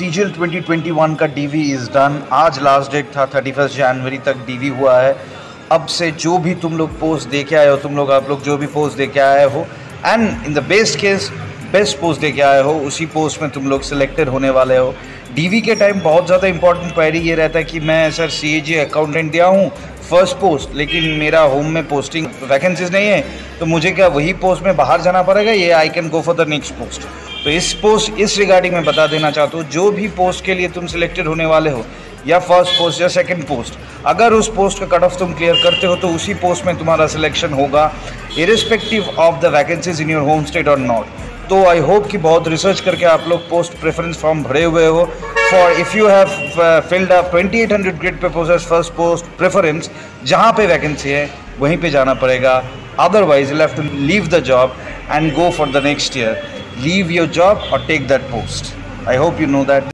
CGL 2021 का DV is done आज last date था 31 जनवरी तक डीवी हुआ है। अब से जो भी तुम लोग पोस्ट दे के आए हो, तुम लोग, आप लोग जो भी पोस्ट दे के आए हो and in the best case best post दे के आए हो, उसी पोस्ट में तुम लोग सिलेक्टेड होने वाले हो। डीवी के टाइम बहुत ज़्यादा इंपॉर्टेंट क्वेरी ये रहता है कि मैं सर सी अकाउंटेंट दिया हूँ फ़र्स्ट पोस्ट लेकिन मेरा होम में पोस्टिंग वैकेंसीज नहीं है तो मुझे क्या वही पोस्ट में बाहर जाना पड़ेगा? ये I can go for the next post तो इस पोस्ट इस रिगार्डिंग में बता देना चाहता हूँ, जो भी पोस्ट के लिए तुम सिलेक्टेड होने वाले हो, या फ़र्स्ट पोस्ट या सेकंड पोस्ट अगर उस पोस्ट का कट ऑफ़ तुम क्लियर करते हो तो उसी पोस्ट में तुम्हारा सिलेक्शन होगा irrespective of the vacancies in your home state और नॉट तो आई होप कि बहुत रिसर्च करके आप लोग पोस्ट प्रेफरेंस फॉर्म भरे हुए हो। For if you have filled up 2800 grade proposers first post preference जहाँ पे वैकेंसी है, वहीं पे जाना पड़ेगा। Otherwise you have to leave the job and go for the next year leave your job or take that post. I hope you know that.